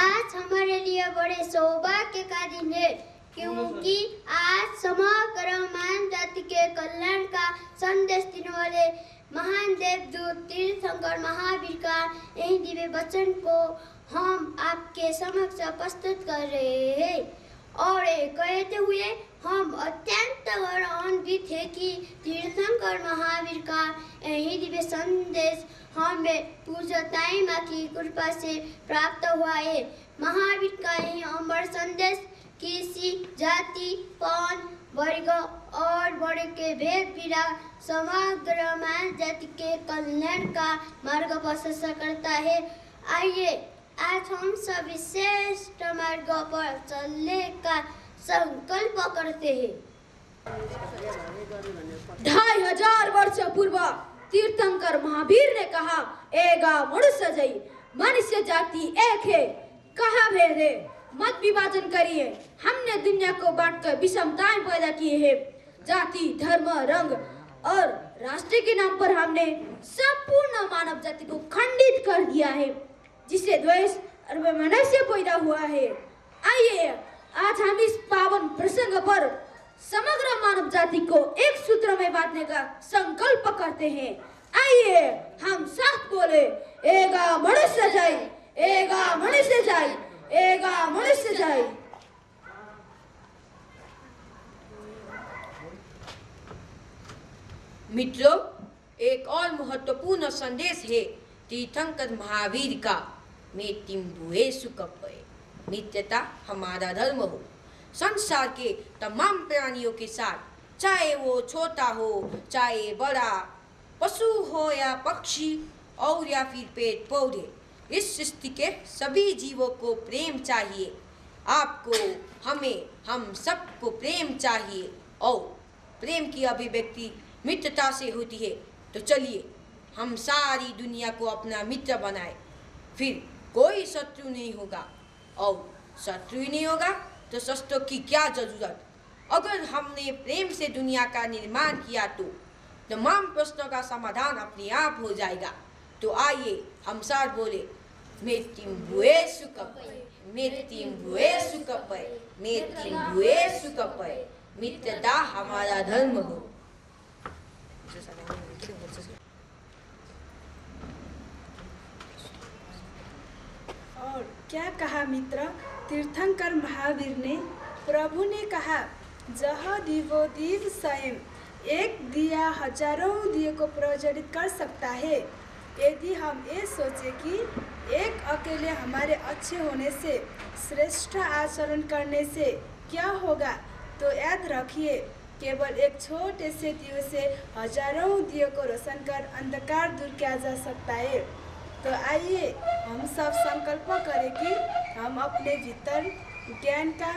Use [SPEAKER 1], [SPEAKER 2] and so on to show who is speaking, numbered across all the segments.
[SPEAKER 1] आज हमारे लिए बड़े सौभाग्य का दिन है, क्योंकि आज समग्र मान जाति के कल्याण का संदेश देने वाले महान देव जो तीर्थंकर महावीर का यही दिव्य वचन को हम आपके समक्ष प्रस्तुत कर रहे हैं। और कहते हुए, हम अत्यंत गौरवान्वित है कि तीर्थंकर महावीर का यही दिव्य संदेश हमें पूज्य ताई माँ की कृपा से प्राप्त हुआ है। महावीर का यही अमर संदेश, किसी जाति, पौन, वर्ग और वर्ग के भेद पीड़ा समग्र मानव जाति के कल्याण का मार्ग प्रशस्त करता है। आइए आज हम सब श्रेष्ठ मार्ग पर चलने का संकल्प करते हैं।
[SPEAKER 2] ढाई हज़ार वर्ष पूर्व तीर्थंकर महावीर ने कहा, एगा मनुष्य जई, मनुष्य जाति एक है। कहा भेद है? मत विभाजन करिए। हमने दुनिया को बांटकर विषमताएँ पैदा की है। जाति, धर्म, रंग और राष्ट्र के नाम पर हमने संपूर्ण मानव जाति को खंडित कर दिया है। जिससे द्वेष और पैदा हुआ है। आइए, आज हम इस पावन प्रसंग पर समग्र मानव जाति को एक सूत्र में बांधने का संकल्प करते हैं। आइए, हम साथ बोले, एगा मनुष्य जाय एगा मनुष्य जाय एगा मनुष्य जाय
[SPEAKER 3] मित्रों, एक और महत्वपूर्ण संदेश है तीर्थंकर महावीर का। मैं तिम्बुए सुकपय। मित्रता हमारा धर्म हो। संसार के तमाम प्राणियों के साथ, चाहे वो छोटा हो, चाहे बड़ा, पशु हो या पक्षी, और या फिर पेड़ पौधे, इस सृष्टि के सभी जीवों को प्रेम चाहिए। आपको, हमें, हम सबको प्रेम चाहिए। और प्रेम की अभिव्यक्ति मित्रता से होती है। तो चलिए, हम सारी दुनिया को अपना मित्र बनाए। फिर कोई शत्रु नहीं होगा। और शत्रु ही नहीं होगा तो शस्त्रों की क्या ज़रूरत? अगर हमने प्रेम से दुनिया का निर्माण किया तो तमाम प्रश्नों का समाधान अपने आप हो जाएगा। तो आइए हम साथ बोले मेतिम्बुए सुकपय मेतिम्बुए सुकपय मेतिम्बुए सुकपय मित्रता हमारा धर्म हो।
[SPEAKER 4] और क्या कहा मित्र? तीर्थंकर महावीर ने, प्रभु ने कहा, जह दिवो दीव स्वयं, एक दिया हज़ारों दिए को प्रज्वलित कर सकता है। यदि हम ये सोचे कि एक अकेले हमारे अच्छे होने से, श्रेष्ठ आचरण करने से क्या होगा तो याद रखिए, केवल एक छोटे से दियो से हज़ारों दियो को रोशन कर अंधकार दूर किया जा सकता है। तो आइए हम सब संकल्प करें कि हम अपने भीतर ज्ञान का,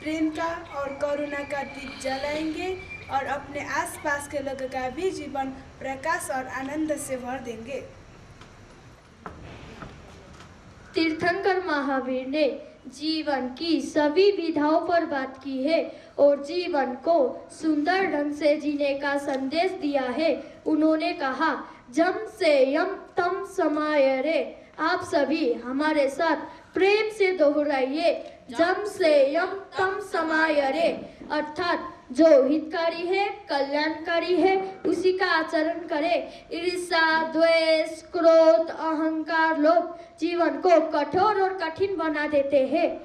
[SPEAKER 4] प्रेम का और करुणा का दीप जलाएँगे और अपने आसपास के लोगों का भी जीवन प्रकाश और आनंद से भर देंगे।
[SPEAKER 5] तीर्थंकर महावीर ने जीवन की सभी विधाओं पर बात की है और जीवन को सुंदर ढंग से जीने का संदेश दिया है। उन्होंने कहा, जम से यम, तम समाय रे। आप सभी हमारे साथ प्रेम से दोहराइए। जम से यम, तम समाय रे। अर्थात जो हितकारी है, कल्याणकारी है, उसी का आचरण करे। ईर्षा द्वेष, क्रोध, अहंकार, लोभ जीवन को कठोर और कठिन बना देते हैं।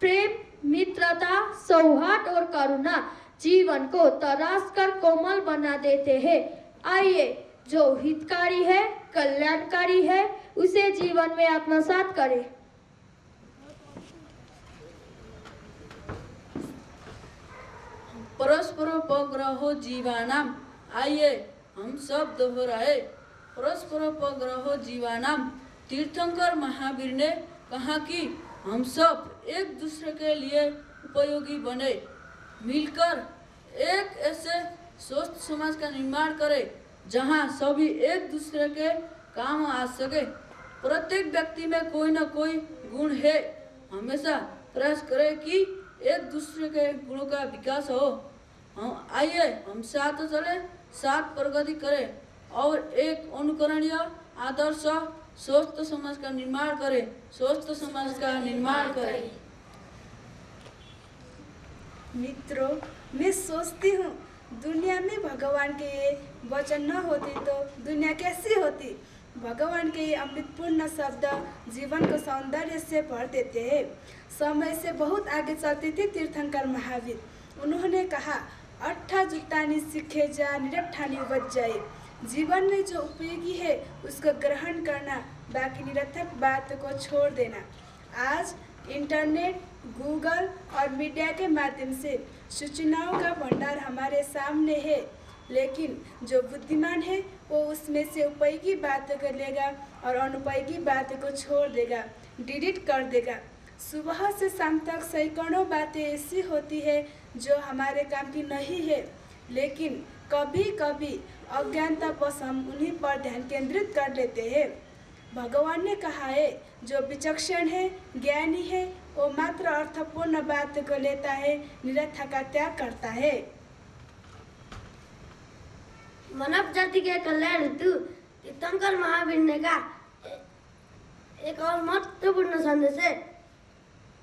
[SPEAKER 5] प्रेम, मित्रता, सौहार्द और करुणा जीवन को तराश कर कोमल बना देते हैं। आइए, जो हितकारी है, कल्याणकारी है, उसे जीवन में आत्मसात करें।
[SPEAKER 6] परस्पर उपग्रहो जीवानाम आइए, हम सब दोहराए। परस्पर उपग्रहो जीवानाम तीर्थंकर महावीर ने कहा कि हम सब एक दूसरे के लिए उपयोगी बने। मिलकर एक ऐसे स्वस्थ समाज का निर्माण करें, जहाँ सभी एक दूसरे के काम आ सके। प्रत्येक व्यक्ति में कोई ना कोई गुण है। हमेशा प्रयास करें कि एक दूसरे के गुणों का विकास हो। हम आइए, हम साथ चले, साथ प्रगति करें और एक अनुकरणीय आदर्श स्वस्थ समाज का निर्माण करें। स्वस्थ समाज का निर्माण करें।
[SPEAKER 4] मित्रों, मैं सोचती हूँ। दुनिया में भगवान के ये वचन न होती तो दुनिया कैसी होती? भगवान के ये अमृतपूर्ण शब्द जीवन को सौंदर्य से भर देते हैं। समय से बहुत आगे चलते थे तीर्थंकर महावीर। उन्होंने कहा अट्ठा जुटानी सीखे जा निरठानी बच जाए। जीवन में जो उपयोगी है, उसको ग्रहण करना, बाकी निरर्थक बात को छोड़ देना। आज इंटरनेट, गूगल और मीडिया के माध्यम से सूचनाओं का भंडार हमारे सामने है, लेकिन जो बुद्धिमान है, वो उसमें से उपयोगी बात कर लेगा और अनुपयोगी बात को छोड़ देगा, डिलीट कर देगा। सुबह से शाम तक सैकड़ों बातें ऐसी होती है जो हमारे काम की नहीं है, लेकिन कभी कभी अज्ञानतावश हम उन्हीं पर ध्यान केंद्रित कर लेते हैं। भगवान ने कहा है, जो विचक्षण है, ज्ञानी है, वो मात्र अर्थपूर्ण बात को लेता है निरथा का त्याग करता है।
[SPEAKER 1] मानव जाति के कल्याण हेतु तीर्थंकर महावीर ने का एक और महत्वपूर्ण संदेश है।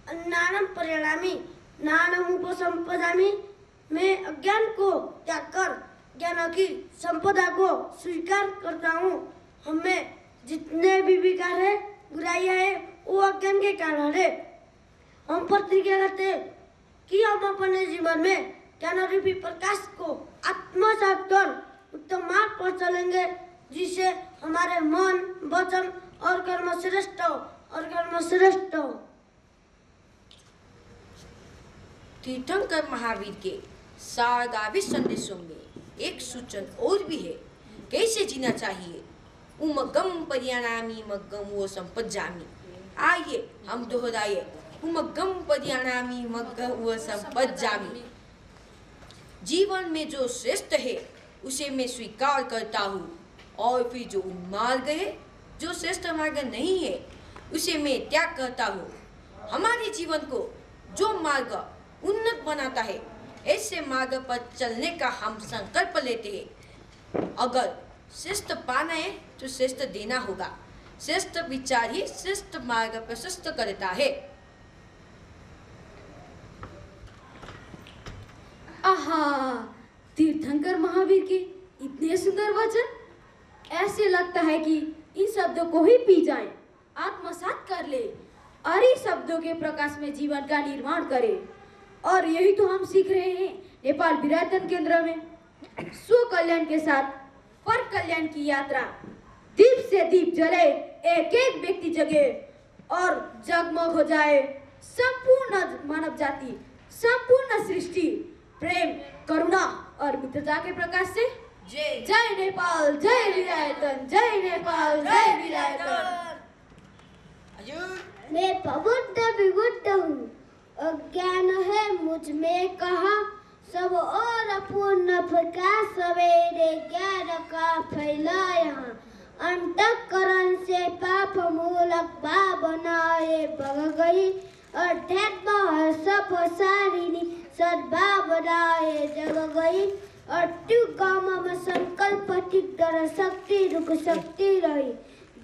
[SPEAKER 1] अन्नानम परिणामी नानम उपसंपदामी मैं अज्ञान को त्याग कर, ज्ञान की संपदा को स्वीकार करता हूँ। हमें जितने भी विकार है, बुराइयाँ है, वो अज्ञान के कारण है। हम प्रतिज्ञा करते हैं कि हम अपने जीवन में ज्ञान रूपी प्रकाश को आत्मसात कर उत्तम मार्ग पर चलेंगे जिससे हमारे मन, वचन और कर्म श्रेष्ठ हो और कर्म श्रेष्ठ हो
[SPEAKER 3] तीर्थंकर महावीर के सारगावी संदेशों में एक सूचन और भी है। कैसे जीना चाहिए? उमगम परियाणामी मग्गम वो संपज्जामी आइए, हम दोहराए उमगम परियाणामी मग्गम वो संपज्जामी जीवन में जो श्रेष्ठ है, उसे मैं स्वीकार करता हूँ। और फिर जो मार्ग है, जो श्रेष्ठ मार्ग नहीं है, उसे मैं त्याग करता हूँ। हमारे जीवन को जो मार्ग उन्नत बनाता है। ऐसे मार्ग पर चलने का हम संकल्प लेते हैं। अगर श्रेष्ठ पाना है तो श्रेष्ठ देना होगा। श्रेष्ठ विचार ही श्रेष्ठ मार्ग प्रशस्त करता है।
[SPEAKER 2] आहा! तीर्थंकर महावीर के इतने सुंदर वचन। ऐसे लगता है कि इन शब्दों को ही पी जाएँ, आत्मसात कर ले और इस शब्दों के प्रकाश में जीवन का निर्माण करें। और यही तो हम सीख रहे हैं नेपाल विराटन केंद्र में। स्व कल्याण के साथ पर कल्याण की यात्रा। दीप से दीप जले एक एक व्यक्ति जगे और जगमग हो जाए। संपूर्ण मानव जाति संपूर्ण सृष्टि प्रेम करुणा और मित्रता के प्रकाश से।
[SPEAKER 3] जय।
[SPEAKER 2] जय नेपाल जय विरायतन जय नेपाल जय विरायतन।
[SPEAKER 1] मैं प्रबुद्ध विबुद्ध हूँ। अज्ञान है मुझमें कहा? सब और अपूर्ण प्रकाश सवेरे ज्ञान का फैलाया अंतकरण से पाप मूलक भावनाएँ बग गई। अध्यात्म हर्ष पसारिणी सद्भावनाएँ जग गई। अत्युगम संकल्प टिकर शक्ति, रुक शक्ति रही।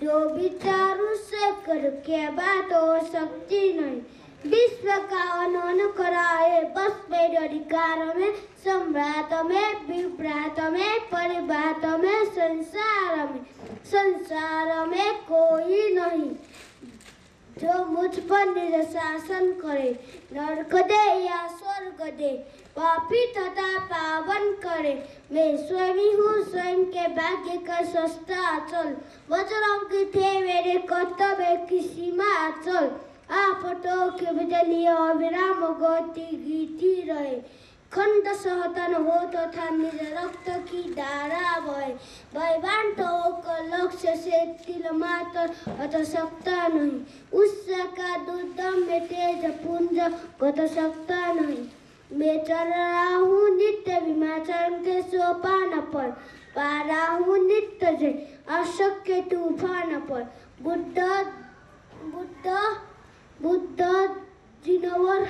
[SPEAKER 1] जो विचारों से करके बात हो सकती नहीं। विश्व का अनन कराए बस मेरे अधिकार में सम्राट में विभ्रात में परिभात में संसार में संसार में कोई नहीं। जो मुझ पर निज शासन करे नरक दे या स्वर्ग दे पापी तथा पावन करे। मैं स्वयं ही स्वयं के भाग्य का सस्ता चल वचनों की थे मेरे कर्तव्य की सीमा चल आपटों के बदलिए अविराम गति गीती रहे। खंड सहतन हो तथा निज रक्त की धारा बहे। भयवान लक्ष्य से तिल मात्र हट सकता नहीं। उसका दुर्दम में तेज पुंज घट सकता नहीं। मैं चल रहा नित्य विमाचरण के सोपान पर। पा नित्य अशक्य तूफान बुद्ध बुद्ध जिनवर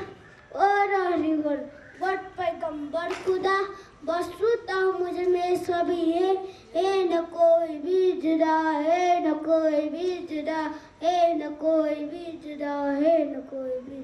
[SPEAKER 1] और हरिवर बट पैगंबर खुदा वस्तुता मुझमें सभी है। हे न कोई भी जुदा है न कोई भी जुदा है न कोई भी जुदा है न कोई भी